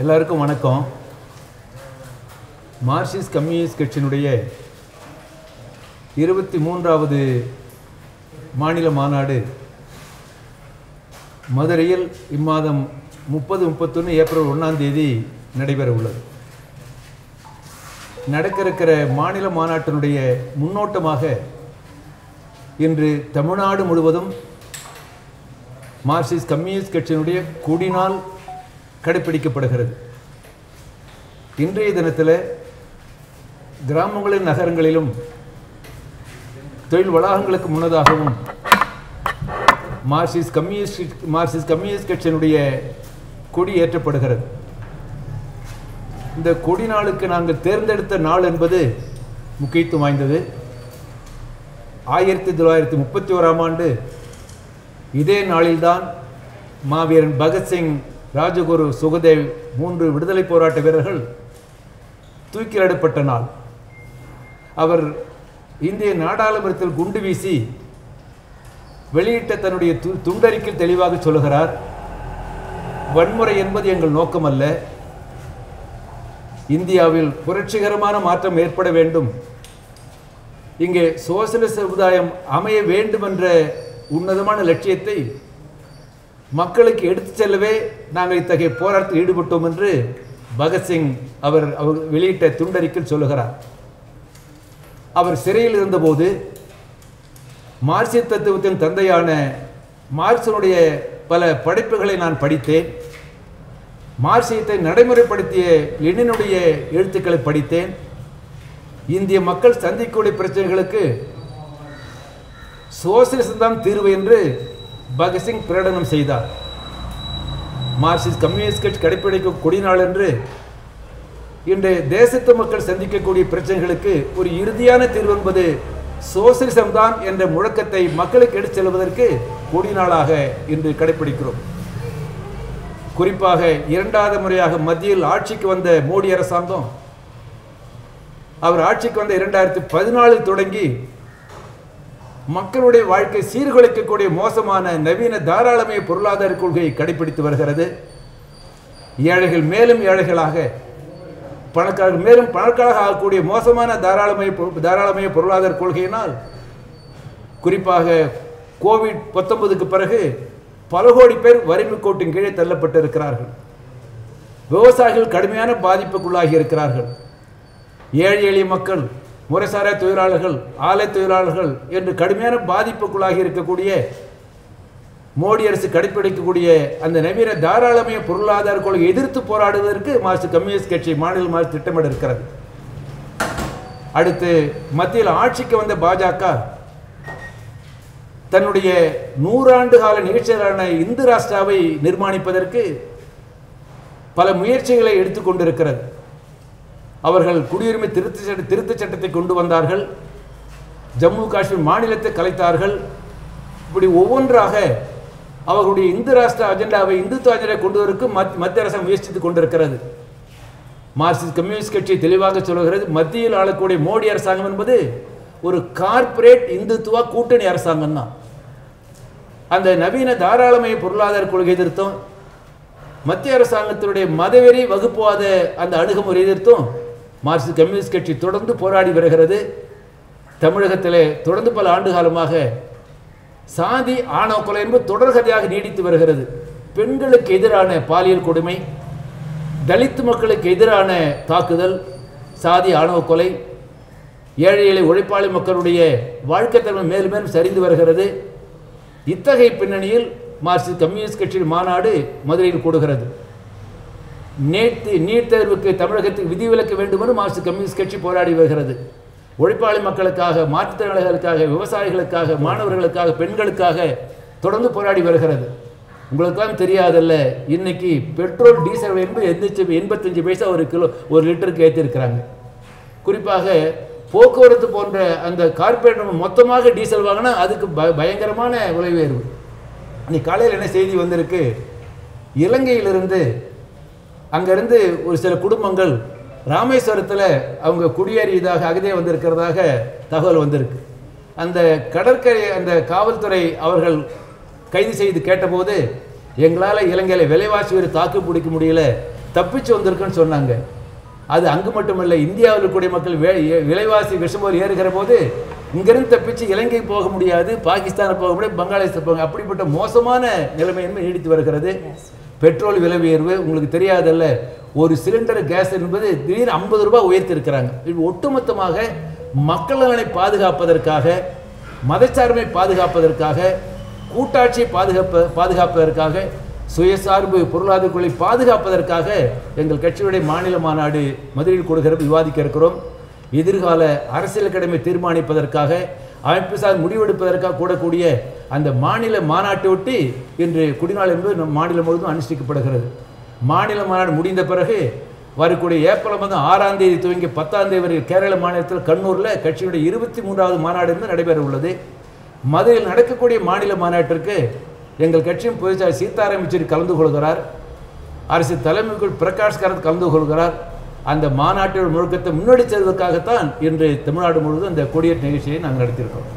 எல்லாருக்கும் வணக்கம். Marxist Communist கட்சியினுடைய இருபத்தி மூன்றாவது மாநில மாநாடு மதுரையில் இம்மாதம் முப்பது முப்பத்தொன்று ஏப்ரல் ஒன்றாம் தேதி நடைபெற உள்ளது. நடக்க இருக்கிற மாநில மாநாட்டினுடைய முன்னோட்டமாக இன்று தமிழ்நாடு முழுவதும் மார்க்சிஸ்ட் கம்யூனிஸ்ட் கட்சியினுடைய கொடிநாள் கடைப்பிடிக்கப்படுகிறது. இன்றைய தினத்தில் கிராமங்களின் நகரங்களிலும் தொழில் வளாகங்களுக்கு முன்னதாகவும் மார்க்சிஸ்ட் கம்யூனிஸ்ட் மார்க்சிஸ்ட் கம்யூனிஸ்ட் கட்சியினுடைய கொடி ஏற்றப்படுகிறது. இந்த கொடி நாளுக்கு நாங்கள் தேர்ந்தெடுத்த நாள் என்பது முக்கியத்துவம் வாய்ந்தது. ஆயிரத்தி தொள்ளாயிரத்தி முப்பத்தி ஓராம் ஆண்டு இதே நாளில்தான் மாவீரன் பகத்சிங் ராஜகுரு சுகதேவ் மூன்று விடுதலை போராட்ட வீரர்கள் தூக்கிலிடப்பட்ட நாள். அவர் இந்திய நாடாளுமன்றத்தில் குண்டு வீசி வெளியிட்ட தன்னுடைய து துண்டறிக்கில் தெளிவாக சொல்லுகிறார் வன்முறை என்பது எங்கள் நோக்கம் அல்ல. இந்தியாவில் புரட்சிகரமான மாற்றம் ஏற்பட வேண்டும். இங்கே சோசியலிச சமுதாயம் அமைய வேண்டும் என்ற உன்னதமான லட்சியத்தை மக்களுக்கு எடுத்துச் செல்லவே நாங்கள் இத்தகைய போராட்டத்தில் ஈடுபட்டோம் என்று பகத்சிங் அவர் அவர் வெளியிட்ட துண்டறிக்கையில் சொல்லுகிறார். அவர் சிறையில் இருந்தபோது மார்க்சிய தத்துவத்தின் தந்தையான மார்க்சனுடைய பல படைப்புகளை நான் படித்தேன். மார்க்சியத்தை நடைமுறைப்படுத்திய லெனினுடைய எழுத்துக்களை படித்தேன். இந்திய மக்கள் சந்திக்கக்கூடிய பிரச்சனைகளுக்கு சோசியலிசம் தான் தீர்வு என்று பகத்சிங் பிரகடனம் செய்தார். மார்க்சிஸ்ட் கம்யூனிஸ்ட் கட்சி கடைப்பிடிக்கும் கொடிநாள் என்று இன்று தேசத்து மக்கள் சந்திக்கக்கூடிய பிரச்சனைகளுக்கு ஒரு இறுதியான தீர்வு என்பது சோசியலிசம் தான் என்ற முழக்கத்தை மக்களுக்கு எடுத்து செல்வதற்கு கொடிநாளாக இன்று கடைப்பிடிக்கிறோம். குறிப்பாக இரண்டாவது முறையாக மத்தியில் ஆட்சிக்கு வந்த மோடி அரசாங்கம் அவர் ஆட்சிக்கு வந்த இரண்டாயிரத்தி பதினாலில் தொடங்கி மக்களுடைய வாழ்க்கை சீர்குலைக்கக்கூடிய மோசமான நவீன தாராளமய பொருளாதார கொள்கையை கடைபிடித்து வருகிறது. ஏழைகள் மேலும் ஏழைகளாக பணக்காரர்கள் மேலும் பணக்காக ஆகக்கூடிய மோசமான தாராளமய தாராளமய பொருளாதார கொள்கையினால் குறிப்பாக கோவிட் பத்தொன்பதுக்கு பிறகு பல கோடி பேர் வறுமை கோட்டின் கீழே தள்ளப்பட்டு இருக்கிறார்கள் விவசாயிகள் கடுமையான பாதிப்புக்குள்ளாகி இருக்கிறார்கள். ஏழை எளிய மக்கள் முறைசாரா தொழிலாளர்கள் ஆலை தொழிலாளர்கள் என்று கடுமையான பாதிப்புக்குள்ளாகி இருக்கக்கூடிய மோடி அரசு கடைப்பிடிக்கக்கூடிய அந்த நவீன தாராளமய பொருளாதார கொள்கை எதிர்த்து போராடுவதற்கு மார்க்சிஸ்ட் கம்யூனிஸ்ட் கட்சி மாநில மார்க்சிஸ்ட் திட்டமிட இருக்கிறது அடுத்து மத்தியில் ஆட்சிக்கு வந்த பாஜக தன்னுடைய நூறாண்டு கால நிகழ்ச்சிகளான இந்து ராஷ்டிராவை நிர்மாணிப்பதற்கு பல முயற்சிகளை எடுத்துக்கொண்டிருக்கிறது. அவர்கள் குடியுரிமை திருத்த சட்ட திருத்தச் சட்டத்தை கொண்டு வந்தார்கள். ஜம்மு காஷ்மீர் மாநிலத்தை கலைத்தார்கள். இப்படி ஒவ்வொன்றாக அவர்களுடைய இந்து ராஷ்டிர அஜெண்டாவை இந்துத்துவ அஜெண்டா கொண்டு வருவதற்கு மத்திய அரசு முயற்சித்துக் கொண்டிருக்கிறது. மார்க்சிஸ்ட் கம்யூனிஸ்ட் கட்சி தெளிவாக சொல்கிறது மத்தியில் ஆளக்கூடிய மோடி அரசாங்கம் என்பது ஒரு கார்ப்பரேட் இந்துத்துவ கூட்டணி அரசாங்கம் தான். அந்த நவீன தாராளமய பொருளாதார கொள்கை எதிர்த்தும் மத்திய அரசாங்கத்தினுடைய மதவெறி வகுப்புவாத அந்த அணுகுமுறை எதிர்த்தும் மார்க்சிஸ்ட் கம்யூனிஸ்ட் கட்சி தொடர்ந்து போராடி வருகிறது. தமிழகத்திலே தொடர்ந்து பல ஆண்டு காலமாக சாதி ஆணவ கொலை என்பது தொடர்கதையாக நீடித்து வருகிறது. பெண்களுக்கு எதிரான பாலியல் கொடுமை தலித் மக்களுக்கு எதிரான தாக்குதல் சாதி ஆணவ கொலை ஏழை எளிய உழைப்பாளி மக்களுடைய வாழ்க்கை தன்மை மேலும் மேலும் சரிந்து வருகிறது. இத்தகைய பின்னணியில் மார்க்சிஸ்ட் கம்யூனிஸ்ட் கட்சியின் மாநாடு மதுரையில் கூடுகிறது. நேற்று நீட் தேர்வுக்கு தமிழகத்துக்கு விதிவிலக்க வேண்டும் மார்க்சிஸ்ட் கம்யூனிஸ்ட் கட்சி போராடி வருகிறது. உழைப்பாளி மக்களுக்காக மாற்றுத்திறனாளிகளுக்காக விவசாயிகளுக்காக மாணவர்களுக்காக பெண்களுக்காக தொடர்ந்து போராடி வருகிறது. உங்களுக்கெல்லாம் தெரியாதல்ல இன்னைக்கு பெட்ரோல் டீசல் என்பது எந்திரிச்சு எண்பத்தஞ்சு பைசா ஒரு கிலோ ஒரு லிட்டருக்கு ஏற்றிருக்கிறாங்க குறிப்பாக போக்குவரத்து போன்ற அந்த கார்பரேட் மொத்தமாக டீசல் வாங்கினா அதுக்கு ப பயங்கரமான விலை உயர்வு இன்னைக்கு காலையில் என்ன செய்தி வந்திருக்கு? இலங்கையிலிருந்து அங்கேருந்து ஒரு சில குடும்பங்கள் ராமேஸ்வரத்தில் அவங்க குடியேறியதாக அகதே வந்திருக்கிறதாக தகவல் வந்திருக்கு. அந்த கடற்கரை அந்த காவல்துறை அவர்கள் கைது செய்து கேட்டபோது எங்களால் இலங்கையில் விலைவாசி ஒரு தாக்கு பிடிக்க முடியல தப்பிச்சு வந்திருக்குன்னு சொன்னாங்க. அது அங்கு மட்டுமல்ல இந்தியாவில் இருக்கக்கூடிய மக்கள் வே ஏ- விலைவாசி விஷமோர் ஏறுகிற போது இங்கிருந்து தப்பிச்சு இலங்கை போக முடியாது பாகிஸ்தானை போக முடியாது பங்களாதேஷ் போக அப்படிப்பட்ட மோசமான நிலைமை நீடித்து வருகிறது. பெட்ரோல் விலை உயர்வு உங்களுக்கு தெரியாதல்ல. ஒரு சிலிண்டர் கேஸ் என்பது திடீர் ஐம்பது ரூபாய் உயர்த்திருக்கிறாங்க. இது ஒட்டுமொத்தமாக மக்கள் நலனை பாதுகாப்பதற்காக மதச்சார்பை பாதுகாப்பதற்காக கூட்டாட்சியை பாதுகாப்ப பாதுகாப்பதற்காக சுயசார்பு பொருளாதார பாதுகாப்பதற்காக எங்கள் கட்சியுடைய மாநில மாநாடு மதுரையில் கொடுக்கிற விவாதிக்க இருக்கிறோம். எதிர்கால அரசியல் கடமை தீர்மானிப்பதற்காக அமைப்புசார் முடிவெடுப்பதற்காக கூடக்கூடிய அந்த மாநில மாநாட்டை ஒட்டி இன்று குடிநாள் என்பது நம் மாநிலம் முழுவதும் அனுஷ்டிக்கப்படுகிறது. மாநில மாநாடு முடிந்த பிறகு வரக்கூடிய ஏப்ரல் மாதம் ஆறாம் தேதி துவங்கி பத்தாம் தேதி வரை கேரள மாநிலத்தில் கண்ணூரில் கட்சியுடைய இருபத்தி மூன்றாவது மாநாடு என்று நடைபெற உள்ளது. மதுரையில் நடக்கக்கூடிய மாநில மாநாட்டிற்கு எங்கள் கட்சியின் பொதுச்சாளர் சீதாராமச்சேரி கலந்து கொள்கிறார். அரசு தலைமைக்குள் பிரகாஷ் கரத் கலந்து கொள்கிறார். அந்த மாநாட்டோட முழுக்கத்தை முன்னெடுத்து செல்வதற்காகத்தான் இன்று தமிழ்நாடு முழுவதும் இந்த கொடியேற்ற நிகழ்ச்சியை நாங்கள் நடத்தியிருக்கிறோம்.